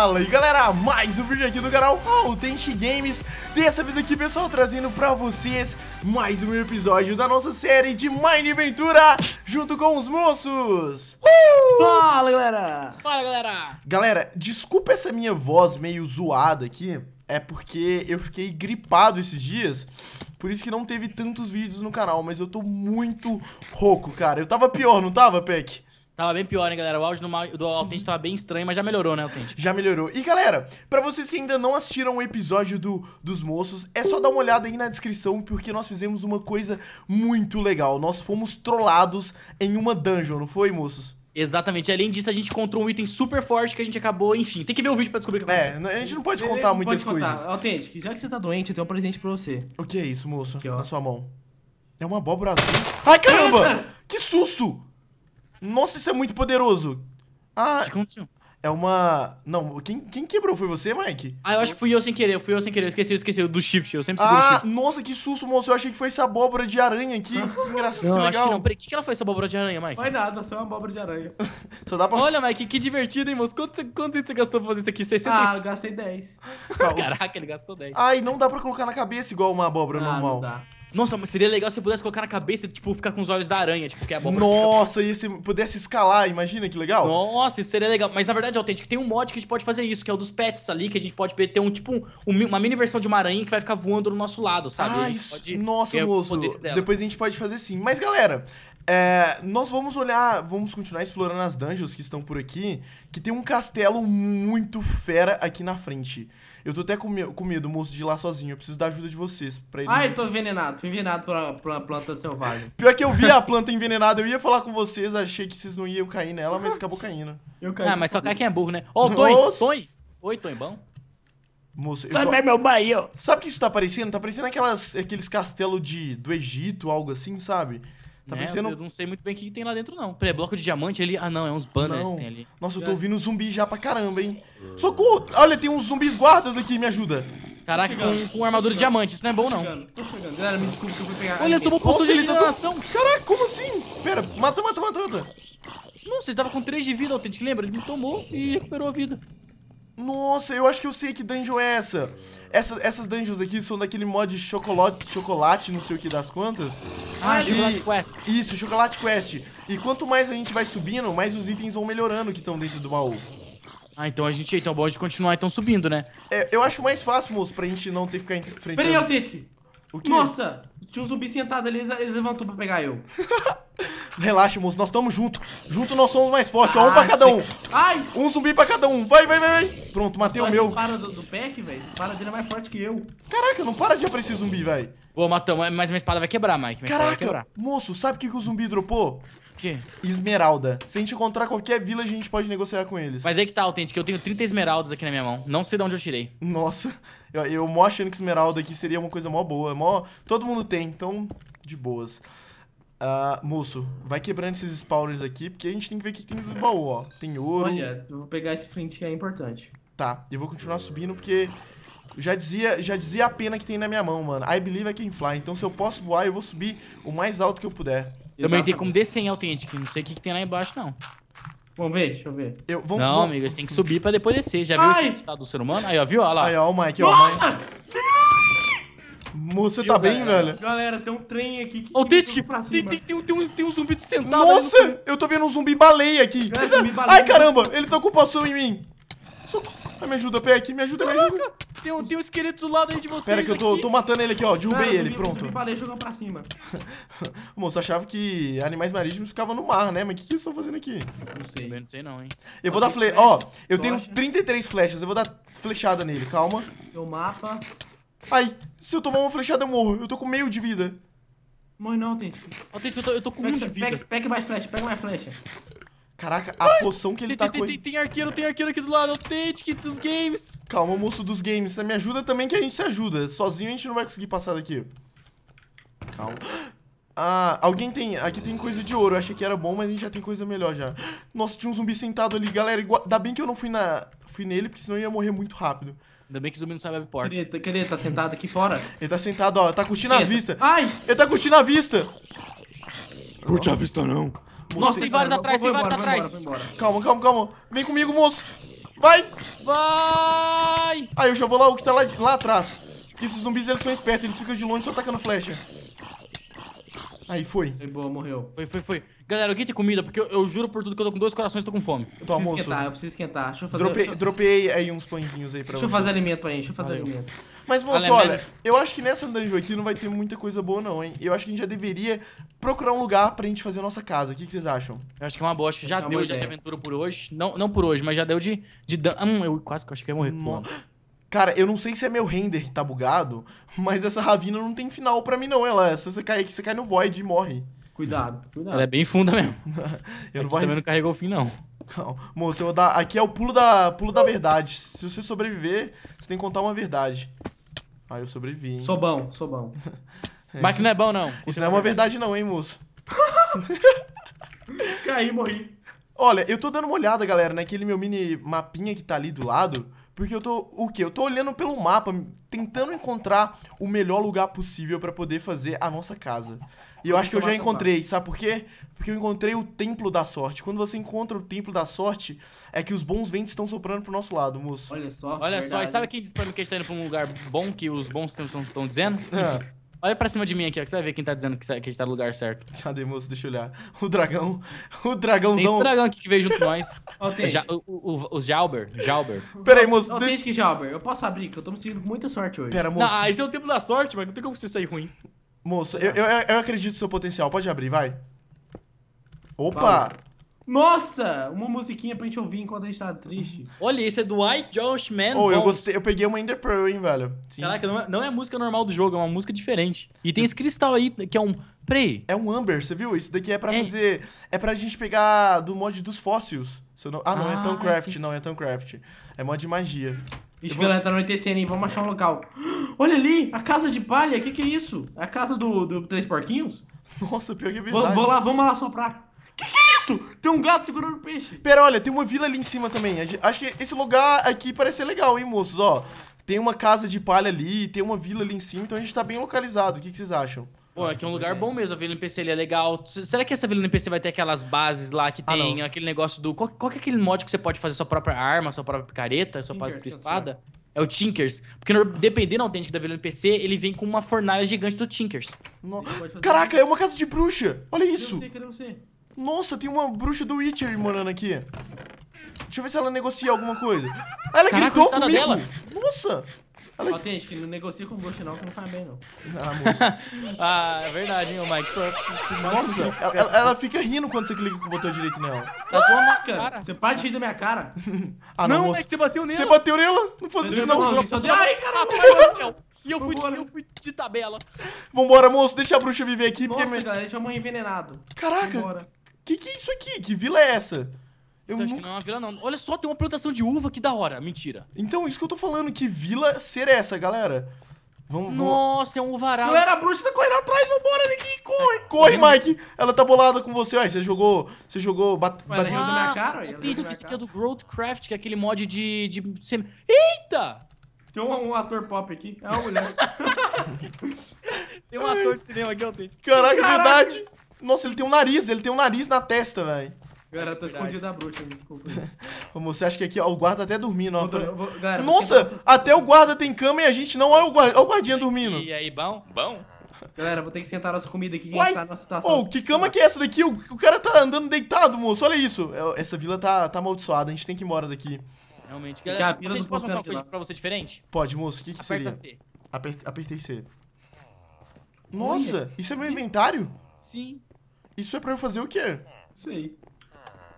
Fala. Aí galera, mais um vídeo aqui do canal Authentic Games. Dessa vez aqui pessoal, trazendo pra vocês mais um episódio da nossa série de Mine Ventura Junto com os moços. Uh! Fala galera! Fala galera! Galera, desculpa essa minha voz meio zoada aqui. É porque eu fiquei gripado esses dias. Por isso que não teve tantos vídeos no canal, mas eu tô muito rouco, cara. Eu tava pior, não tava, Peck? Tava bem pior, hein, galera? O áudio do, do Authentic tava bem estranho, mas já melhorou, né, Authentic? Já melhorou. E, galera, pra vocês que ainda não assistiram o episódio do, dos moços, é só dar uma olhada aí na descrição, porque nós fizemos uma coisa muito legal. Nós fomos trollados em uma dungeon, não foi, moços? Exatamente. Além disso, a gente encontrou um item super forte que a gente acabou, enfim. Tem que ver o vídeo pra descobrir o que aconteceu. É, a gente não pode contar muitas pode coisas. Authentic, já que você tá doente, eu tenho um presente pra você. O que é isso, moço? Aqui, na sua mão. É uma abóbora azul. Ai, caramba! que susto! Nossa, isso é muito poderoso. Ah, o que aconteceu? É uma... Não, quem, quem quebrou? Foi você, Mike? Ah, eu acho que fui eu sem querer, fui eu sem querer. Eu esqueci, eu esqueci do shift, eu sempre seguro ah, shift. nossa, que susto, moço. Eu achei que foi essa abóbora de aranha aqui. que engraçado, não, que legal. Acho que não. Peraí, o que, que ela foi essa abóbora de aranha, Mike? Foi nada, só uma abóbora de aranha. só dá pra... Olha, Mike, que divertido, hein, moço? Quanto, quanto você gastou pra fazer isso aqui? 66? Ah, eu gastei 10. Caraca, ele gastou 10. Ai, não dá pra colocar na cabeça igual uma abóbora ah, normal. Não dá. Nossa, mas seria legal se você pudesse colocar na cabeça e, tipo, ficar com os olhos da aranha, tipo, que é a abóbora. Nossa, fica... e se pudesse escalar, imagina que legal. Nossa, isso seria legal. Mas na verdade, Authentic, tem um mod que a gente pode fazer isso, que é o dos pets ali, que a gente pode ter um, tipo, um, uma mini versão de uma aranha que vai ficar voando no nosso lado, sabe? Ah, isso. Nossa, moço. Depois a gente pode fazer sim. Mas, galera, é, nós vamos olhar, vamos continuar explorando as dungeons que estão por aqui, que tem um castelo muito fera aqui na frente. Eu tô até com, me com medo, moço, de ir lá sozinho. Eu preciso da ajuda de vocês pra ele. Ai, eu tô envenenado. Fui envenenado por uma planta selvagem. Pior que eu vi a planta envenenada. Eu ia falar com vocês, achei que vocês não iam cair nela, mas acabou caindo. Eu caí. Ah, mas só cai quem é burro, né? Ô, oh, Tony, Tony. Oi, Tony, bom? Moço, eu tô... meu bairro. Sabe o que isso tá parecendo? Tá parecendo aquelas, aqueles castelos de, do Egito, algo assim, sabe? Tá né? parecendo... Eu não sei muito bem o que tem lá dentro, não. Peraí, bloco de diamante ali. Ah, não, é uns banners não. que tem ali. Nossa, eu tô ouvindo zumbi já pra caramba, hein? Socorro! Olha, tem uns zumbis guardas aqui, me ajuda. Caraca, com, com armadura de diamante, isso não é bom, não. Tô chegando, Galera, me desculpa que eu fui pegar. Olha, ele tomou posto de regeneração. Tá Caraca, como assim? Pera, mata, mata, mata, mata. Nossa, ele tava com 3 de vida, autêntico, lembra? Ele me tomou e recuperou a vida. Nossa, eu acho que eu sei que dungeon é essa. essa essas dungeons aqui são daquele mod chocolate, chocolate, não sei o que das quantas. Ah, e... Chocolate Quest. Isso, Chocolate Quest. E quanto mais a gente vai subindo, mais os itens vão melhorando que estão dentro do baú. Ah, então a gente então é bom de continuar então subindo, né? É, eu acho mais fácil, moço, pra gente não ter que ficar enfrentando... Peraí, Altisk! O quê? Nossa! Tinha um zumbi sentado ali, eles levantou pra pegar eu. Relaxa, moço, nós estamos juntos. Juntos nós somos mais fortes, ó, um pra cada um. Ai! Um zumbi pra cada um. Vai, vai, vai, vai. Pronto, matei Só o meu. para do, do pack, velho. Para dele é mais forte que eu. Caraca, não para de aparecer zumbi, velho. Pô, matamos, mas minha espada vai quebrar, Mike. Minha Caraca, quebrar. moço, sabe o que, que o zumbi dropou? O quê? Esmeralda. Se a gente encontrar qualquer vila, a gente pode negociar com eles. Mas aí que tá, autêntico. Eu tenho 30 esmeraldas aqui na minha mão. Não sei de onde eu tirei. Nossa, eu, eu mó achando que esmeralda aqui seria uma coisa mó boa. Mó... Todo mundo tem, então de boas. Uh, moço, vai quebrando esses spawners aqui, porque a gente tem que ver o que tem no baú, ó. Tem ouro. Olha, eu vou pegar esse flint que é importante. Tá, eu vou continuar subindo porque já dizia, já dizia a pena que tem na minha mão, mano. I believe I can fly. Então se eu posso voar, eu vou subir o mais alto que eu puder. Também tem como descer em autêntico, não sei o que, que tem lá embaixo, não. Vamos ver, deixa eu ver. Eu, vamos, não, vamos... amigo, você tem que subir pra depois descer. Já Ai. viu o estado do ser humano? Aí, ó, viu? Olha lá. Aí, ó, o Mike, ó, o Mike. Moça, tá bem, velho? Galera, tem um trem aqui que. Ô, Tete, tem, tem, tem, tem, um, tem um zumbi sentado. Nossa, eu tô vendo um zumbi baleia aqui. É, zumbi baleia. Ai, caramba, ele tá com poção em mim. Socorro. Ai, me ajuda, Peck, me ajuda, Caraca, me ajuda. Tem um, tem um esqueleto do lado aí de você. Pera que eu tô, tô matando ele aqui, ó. Derrubei ele, pronto. Zumbi baleia jogando pra cima. Moço, achava que animais marítimos ficavam no mar, né? Mas o que, que eles estão fazendo aqui? Não sei. Eu não sei não, hein. Eu vou dar flecha. Ó, eu tenho 33 flechas. Eu vou dar flechada nele, calma. Tem o mapa. Ai, se eu tomar uma flechada eu morro. Eu tô com meio de vida. Morre não, Tente. eu tô, eu tô com pega, um de vida. Pega, pega mais flecha, pega mais flecha. Caraca, a Ai, poção que ele tem, tá com... Tem, tem arqueiro, tem arqueiro aqui do lado. Authentic dos games. Calma, moço dos games. Você me ajuda também que a gente se ajuda. Sozinho a gente não vai conseguir passar daqui. Calma. Ah, alguém tem... Aqui tem coisa de ouro. Eu achei que era bom, mas a gente já tem coisa melhor já. Nossa, tinha um zumbi sentado ali. Galera, igual... ainda bem que eu não fui, na... fui nele, porque senão eu ia morrer muito rápido. Ainda bem que o zumbi não sabe abrir porta. Cadê, cadê? Tá sentado aqui fora? Ele tá sentado, ó. Tá curtindo Sim, a vista. Ai! Ele tá curtindo a vista. Curte a vista, não. Nossa, tem vários atrás, tem vários atrás. Calma, calma, calma. Vem comigo, moço. Vai! Vai! Ah, eu já vou lá, o que tá lá, de- lá atrás. Porque esses zumbis, eles são espertos, eles ficam de longe só tacando flecha. Aí, foi. Foi boa, morreu. Foi, foi, foi. Galera, alguém tem comida? Porque eu, eu juro por tudo que eu tô com dois corações e tô com fome. Eu Tô, preciso esquentar, eu preciso esquentar. Deixa eu fazer, Dropei, deixa, eu- dropei aí uns pãezinhos aí pra deixa eu você. fazer alimento pra gente, deixa eu fazer Valeu. alimento. Mas, moço, Alemão. olha, eu acho que nessa dungeon aqui não vai ter muita coisa boa, não, hein? Eu acho que a gente já deveria procurar um lugar pra gente fazer a nossa casa. O que, que vocês acham? Eu acho que é uma boa, acho que já Acho que é uma deu boa já de ideia. aventura por hoje. Não, não por hoje, mas já deu de. de dan- hum, eu quase que eu achei que ia morrer. Cara, eu não sei se é meu render que tá bugado, mas essa ravina não tem final pra mim, não. Ela, se você cair aqui, você cai no void e morre. Cuidado, cuidado. Ela é bem funda mesmo. Eu não vou também não carregou o fim, não. Calma. Moço, eu vou dar. Aqui é o pulo da, pulo da verdade. Se você sobreviver, você tem que contar uma verdade. Ah, eu sobrevivi, hein? Sou bom, sou bom. Mas que não é bom, não. Isso não é uma verdade, não, hein, moço? Caí, morri. Olha, eu tô dando uma olhada, galera, naquele meu mini mapinha que tá ali do lado. Porque eu tô. O quê? Eu tô olhando pelo mapa, tentando encontrar o melhor lugar possível pra poder fazer a nossa casa. E eu acho que eu já encontrei, sabe por quê? Porque eu encontrei o Templo da Sorte. Quando você encontra o Templo da Sorte, é que os bons ventos estão soprando pro nosso lado, moço. Olha só. Olha só, e verdade. sabe quem disse pra mim que a gente tá indo pra um lugar bom, que os bons estão dizendo? Ah, Olha pra cima de mim aqui, ó, que você vai ver quem tá dizendo que, que a gente tá no lugar certo. cadê, moço? Deixa eu olhar. O dragão. O Tem esse dragãozão. dragão aqui que veio junto com nós. Ó, O, Tente. Ja- o, o, o Jalber. Jalber. Pera aí, moço. Ó, deixa- que Jalber, eu posso abrir, que eu tô me sentindo com muita sorte hoje. Pera, Não, moço. ah, esse é o tempo da sorte, mas não tem como você sair ruim. Moço, eu, eu, eu acredito no seu potencial. Pode abrir, vai. Opa! Fala. Nossa! Uma musiquinha pra gente ouvir enquanto a gente tá triste. Olha, esse é do White Josh Man. Oh, eu gostei. Eu peguei uma Ender Pearl, hein, velho. Sim, Caraca, sim. não é, não é a música normal do jogo, é uma música diferente. E tem esse cristal aí, que é um. Peraí. É um Amber, você viu? Isso daqui é pra É. fazer. É pra gente pegar do mod dos fósseis. Não- Ah, não, é Ah, tão craft, que- não, é tão craft. É mod de magia. Ixi, vou- galera, tá anoitecendo, hein? Vamos achar um local. Olha ali, a casa de palha, o que que é isso? É a casa do, do Três Porquinhos? Nossa, pior que é Vou, verdade. vou lá, vamos lá soprar. É isso? Tem um gato segurando o peixe. Pera, olha, tem uma vila ali em cima também. Acho que esse lugar aqui parece ser legal, hein, moços? Ó, tem uma casa de palha ali, tem uma vila ali em cima, então a gente tá bem localizado. O que, que vocês acham? Pô, aqui é um lugar bom mesmo, a Vila NPC ali é legal. Será que essa Vila NPC vai ter aquelas bases lá que Ah, tem não. aquele negócio do. Qual, qual que é aquele mod que você pode fazer sua própria arma, sua própria picareta, sua Tinkers, própria é espada? É o Tinkers. Porque no- dependendo do autêntico da Vila NPC, ele vem com uma fornalha gigante do Tinkers. Caraca, é uma casa de bruxa! Olha Cadê isso! você? Cadê você? Nossa, tem uma bruxa do Witcher morando aqui. Deixa eu ver se ela negocia alguma coisa. Ah, ela Caraca, gritou espada comigo! dela. Ó, Nossa! Ela... Tente, que não negocia com gosto não, que não faz bem não. Ah, moço. ah, é verdade, hein, ô Mike? Nossa, ela, ela- ela fica rindo quando você clica com o botão direito nela. Tá zoando nossa Cara, você para de rir da minha cara. Ah, não, não, moço. é que você bateu nela. Você bateu nela? Não faz isso, Não, não. não, deu- Ai, caramba! Céu. E eu fui, de, eu fui de tabela. Vambora, moço, deixa a bruxa viver aqui, porque... Nossa, me- galera, a gente vai morrer envenenado. Caraca, Vambora. Que que é isso aqui? Que vila é essa? Eu Você acha que nunca... não é uma vila, não. Olha só, tem uma plantação de uva, que da hora. Mentira. Então, isso que eu tô falando, que vila ser essa, galera? Vamos, vamos... Nossa, é um uvaral. Galera, a bruxa tá correndo atrás, vambora daqui, corre! Corre, Mike! Ela tá bolada com você. Ué, você jogou... Você jogou... Bate... Ué, ela bate- riu da minha Ah, cara, ela Tente, minha esse aqui é do Growthcraft, que é aquele mod de... de Eita! Tem um, um ator pop aqui. É uma mulher. Tem um ator de cinema aqui, ó, Tente. Caraca, é Caraca. verdade! Nossa, ele tem um nariz, ele tem um nariz na testa, velho. Galera, eu tô escondido da bruxa, me desculpa. Ô, Você acha que aqui, ó, o guarda tá até dormindo, ó. Vou- vou- galera, Nossa, até o guarda tem cama e a gente não. Olha o, guarda, olha o guardinha dormindo. E aí, bom? Bom? Galera, vou ter que sentar nossa comida aqui, que a gente tá numa situação... Ô, que cama que é essa daqui? O, o cara tá andando deitado, moço. Olha isso. É, Essa vila tá, tá amaldiçoada, a gente tem que ir embora daqui. Realmente. Que é a Galera, vila posso mostrar uma coisa lá. pra você diferente? Pode, moço, o que que Aperta seria? C. Aper, apertei C. Nossa, isso é meu inventário? Sim. Isso é pra eu fazer o quê? Sei.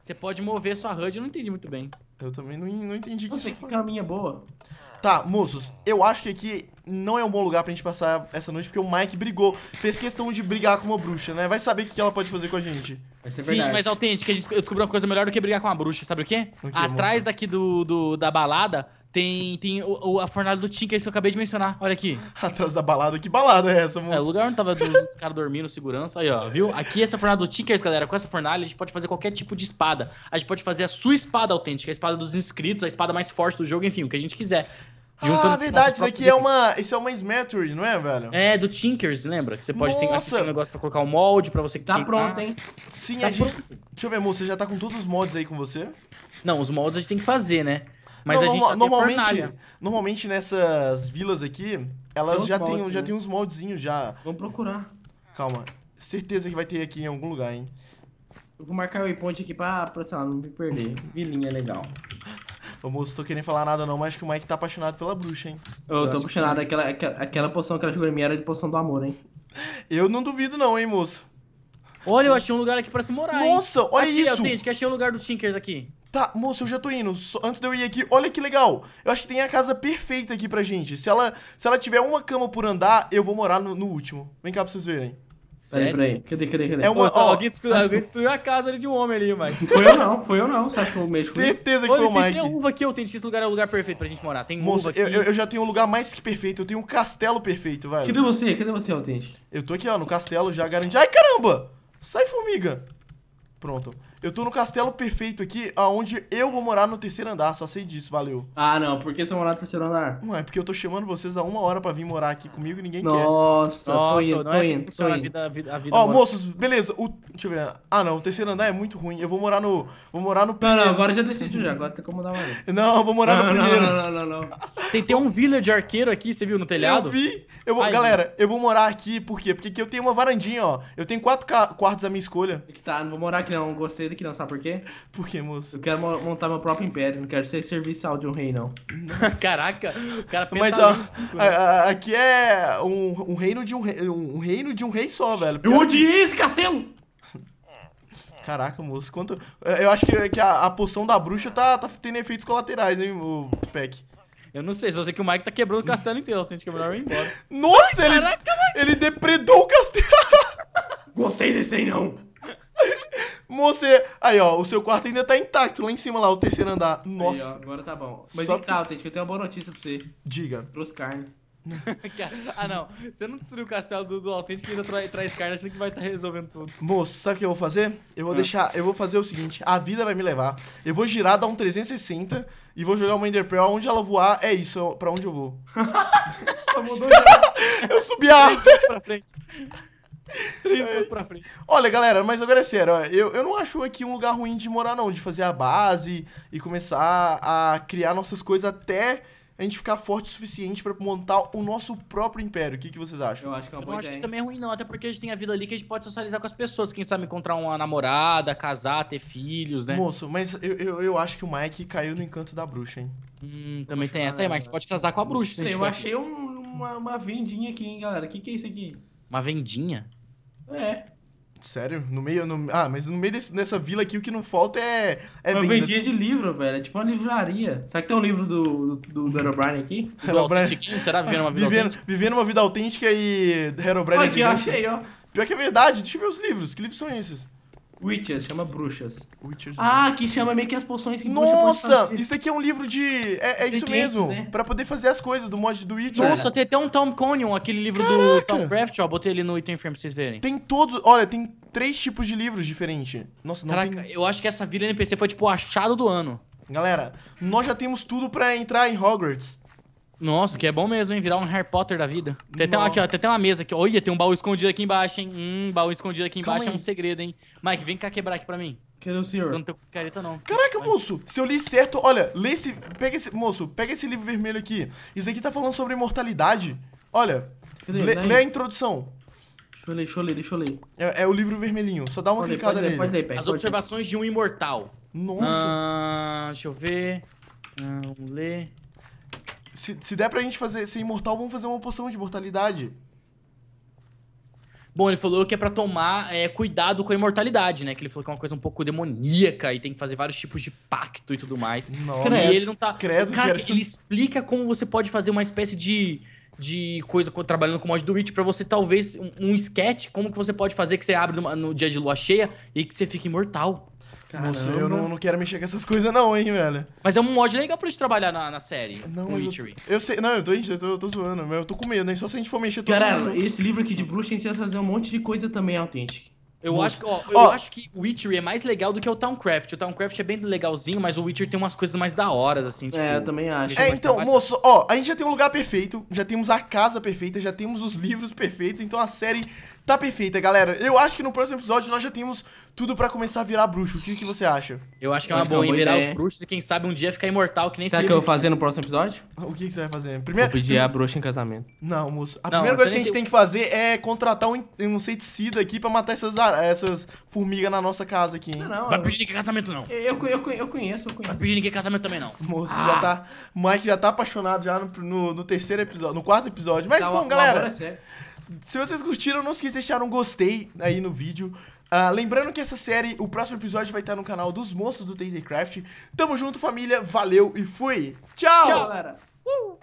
Você pode mover sua HUD, eu não entendi muito bem. Eu também não, não entendi o que Nossa, isso que caminha boa. Tá, moços, eu acho que aqui não é um bom lugar pra gente passar essa noite, porque o Mike brigou. Fez questão de brigar com uma bruxa, né? Vai saber o que ela pode fazer com a gente. Vai ser Sim, verdade. mas autêntico, a gente eu descobri uma coisa melhor do que brigar com uma bruxa, sabe o quê? O quê, Atrás moça? daqui do, do- da balada tem, tem o, o- a fornalha do Tinker que eu acabei de mencionar. Olha aqui. Atrás da balada. Que balada é essa, É, o moço? lugar onde tava dos, dos caras dormindo, segurança. Aí, ó, viu? Aqui essa fornalha do Tinkers, galera. Com essa fornalha a gente pode fazer qualquer tipo de espada. A gente pode fazer a sua espada autêntica, a espada dos inscritos, a espada mais forte do jogo, enfim, o que a gente quiser. Juntando Ah, os verdade, isso aqui próprios é uma. Isso é uma Smattery, não é, velho? É, do Tinkers, lembra? Que você pode ter Nossa! tem um negócio pra colocar um molde pra você Tá queimar. pronto, hein? Sim, Tá a gente. Deixa eu ver, moço, você já tá com todos os mods aí com você? Não, os moldes a gente tem que fazer, né? Mas Não, a gente norma- já normalmente, fornalha. normalmente nessas vilas aqui, elas Tem já tem, moldes, já né? tem uns moldezinhos já. Vamos procurar. Calma. Certeza que vai ter aqui em algum lugar, hein? Eu vou marcar o waypoint aqui pra, pra, sei lá, não me perder. Vilinha é legal. Ô moço, tô querendo falar nada não, mas acho que o Mike tá apaixonado pela bruxa, hein? Eu, Eu tô acho puxando aquela, aquela, aquela poção que ela jogou em mim era de poção do amor, hein? Eu não duvido não, hein, moço. Olha, eu achei um lugar aqui pra se morar, hein? Nossa, olha achei, isso! Autêntico, achei o lugar do Tinkers aqui. Tá, moço, eu já tô indo. Só- antes de eu ir aqui, olha que legal. Eu acho que tem a casa perfeita aqui pra gente. Se ela, se ela tiver uma cama por andar, eu vou morar no, no último. Vem cá pra vocês verem. Peraí, Sério? peraí. Cadê, cadê, cadê? É uma- ó, alguém, destruiu, acho alguém que- destruiu a casa ali de um homem ali, Mike. Foi eu não, foi eu não. Você acha que eu mexo? Certeza que Olha, foi o Mike. tem uva aqui, Autêntico, que esse lugar é o lugar perfeito pra gente morar. Tem Moço, uva aqui. eu, eu- eu já tenho um lugar mais que perfeito. Eu tenho um castelo perfeito, velho. Cadê você? Cadê você, Autêntico? Eu tô aqui, ó, no castelo já garanti. Ai, caramba! Sai, formiga! Pronto. Eu tô no castelo perfeito aqui, aonde eu vou morar no terceiro andar. Só sei disso, valeu. Ah, não. Por que você vai morar no terceiro andar? Não é porque eu tô chamando vocês há uma hora pra vir morar aqui comigo e ninguém quer. Nossa, tô Nossa, indo, não tô é assim indo, tô funciona a indo. vida, a vida, a vida Ó, mora. moços, beleza. O, deixa eu ver. Ah, não, o terceiro andar é muito ruim. Eu vou morar no. Vou morar no Não, primeiro. não, agora já decidiu já. Agora tem como mudar mais. Não, eu vou morar no Não, não, primeiro. não, não, não, não. Tem, tem um village arqueiro aqui, você viu no telhado? Eu vi. Eu vou, Ai, galera, eu vou morar aqui, por quê? Porque aqui eu tenho uma varandinha, ó. Eu tenho quatro ca- quartos à minha escolha. Que tá, não vou morar aqui não. Gostei daqui não, sabe por quê? Por quê, moço? Eu quero mo- montar meu próprio império. Não quero ser serviçal de um rei, não. Caraca, o cara pensa Mas, ó, a- né? a- aqui é um, um reino de um rei, um reino de um rei só, velho. Eu odiei esse castelo! Caraca, moço, quanto. Eu acho que, que a, a poção da bruxa tá, tá tendo efeitos colaterais, hein, o Peck. Eu não sei, só sei que o Mike tá quebrando o castelo inteiro, tem que quebrar e ir embora. Nossa, ele, Caraca, ele depredou o castelo. Gostei desse aí, não. Você- aí, ó, o seu quarto ainda tá intacto lá em cima, lá, o terceiro andar. Aí, ó, Nossa, agora tá bom. Mas Só e que tá, Autêntico, eu tenho uma boa notícia pra você. diga. Trouxe carne. ah, não. Você não destruiu o castelo do, do autêntico e ainda tra traz carne, assim que vai estar resolvendo tudo. Moço, sabe o que eu vou fazer? Eu vou Ah. deixar. Eu vou fazer o seguinte: a vida vai me levar. Eu vou girar, dar um 360 e vou jogar uma Ender Pearl. Onde ela voar, é isso, é pra onde eu vou. Só mudou já. Eu subi a pra frente. Três pontos pra frente. Olha, galera, mas agora é sério, ó, eu, eu não acho aqui um lugar ruim de morar, não. De fazer a base e começar a criar nossas coisas até a gente ficar forte o suficiente pra montar o nosso próprio império. O que, que vocês acham? Eu acho que é uma Eu boa acho ideia. que hein? também é ruim, não. Até porque a gente tem a vida ali que a gente pode socializar com as pessoas. Quem sabe encontrar uma namorada, casar, ter filhos, né? Moço, mas eu, eu, eu acho que o Mike caiu no encanto da bruxa, hein? Hum, também tem essa aí, Mike. Você pode casar com a bruxa. gente Eu achei um- uma, uma vendinha aqui, hein, galera. O que, que é isso aqui? Uma vendinha? É. Sério? No meio. No, ah, mas no meio desse, dessa vila aqui o que não falta é. É uma venda. vendinha de livro, velho. É tipo uma livraria. Será que tem um livro do, do, do Herobrine aqui? Do Herobrine. Será vivendo uma vida Vivendo, autêntica? vivendo uma vida autêntica e Herobrine. Aqui, eu achei, ó. Pior que é verdade, deixa eu ver os livros. Que livros são esses? Witches, chama bruxas. Witchers. Ah, aqui chama meio que as poções que Nossa! fazer. Isso daqui é um livro de. É, é isso mesmo. né? Pra poder fazer as coisas do mod do Witcher. Nossa, tem até um Tom Conion, aquele livro do Tom Craft, ó. Botei ele no item frame pra vocês verem. Tem todos. Olha, tem três tipos de livros diferentes. Nossa, não Caraca, tem. eu acho que essa vila NPC foi tipo o achado do ano. Galera, nós já temos tudo pra entrar em Hogwarts. Nossa, que é bom mesmo, hein? Virar um Harry Potter da vida. Tem até, Nossa. aqui, ó, tem até uma mesa aqui. Olha, tem um baú escondido aqui embaixo, hein? Hum, baú escondido aqui Calma embaixo é um aí. segredo, hein? Mike, vem cá quebrar aqui pra mim. Cadê o Eu senhor? não tenho careta, não. Caraca, moço, se eu li certo, olha, lê esse. Pega esse. Moço, pega esse livro vermelho aqui. Isso aqui tá falando sobre imortalidade. Olha, Cadê? lê, lê a introdução. Deixa eu ler, deixa eu ler, deixa eu ler. É, é o livro vermelhinho. Só dá uma Pode ler, clicada pode ler, nele. pode ler, As pode ler. observações de um imortal. Nossa. Ah, deixa eu ver. Ah, vamos ler. Se, se der pra gente fazer, ser imortal, vamos fazer uma poção de imortalidade. Bom, ele falou que é pra tomar é, cuidado com a imortalidade, né? Que ele falou que é uma coisa um pouco demoníaca e tem que fazer vários tipos de pacto e tudo mais. Nossa. E ele não tá. Credo, Cara, ele explica como você pode fazer uma espécie de. De coisa co- trabalhando com o mod do Witch pra você talvez um, um sketch, como que você pode fazer que você abre no dia de lua cheia e que você fique imortal. Moço, Caramba. eu não, não quero mexer com essas coisas, não, hein, velho. Mas é um mod legal pra gente trabalhar na, na série. Não, Witchery. eu, eu sei. Não, eu tô, eu tô, eu tô zoando, mas eu tô com medo, né? Só se a gente for mexer todo Cara, mundo. esse livro aqui de bruxa a gente vai fazer um monte de coisa também autêntica. Eu Moço. acho, que, ó, eu Ó. acho que o Witcher é mais legal do que o Towncraft. O Towncraft é bem legalzinho, mas o Witcher tem umas coisas mais da horas, assim, tipo... É, eu também acho. É, então, trabalho. moço, ó, a gente já tem um lugar perfeito, já temos a casa perfeita, já temos os livros perfeitos, então a série tá perfeita, galera. Eu acho que no próximo episódio nós já temos tudo pra começar a virar bruxo. O que, que você acha? Eu acho que é uma é uma boa liberar os bruxos e quem sabe um dia ficar imortal, que nem esse que eu vou fazer no próximo episódio? O que, que você vai fazer? Vou Primeiro. pedir a bruxa em casamento. Não, moço. A Não, primeira coisa que a gente tem- tem que fazer é contratar um, in- um inseticida aqui pra matar essas, ar- essas formigas na nossa casa aqui, hein? Não, não. Vai pedir ninguém casamento, não. Eu, eu, eu, eu conheço, eu Vai conheço. pedir ninguém casamento também, não. Moço, já tá. O Mike já tá apaixonado já no, no, no terceiro episódio, no quarto episódio. Mas, Tá, o- bom, o amor galera. é sério. Se vocês curtiram, não esqueça de deixar um gostei aí no vídeo. Ah, lembrando que essa série, o próximo episódio vai estar no canal dos monstros do Tasercraft. Tamo junto, família. Valeu e fui. Tchau! Tchau, galera. Uh!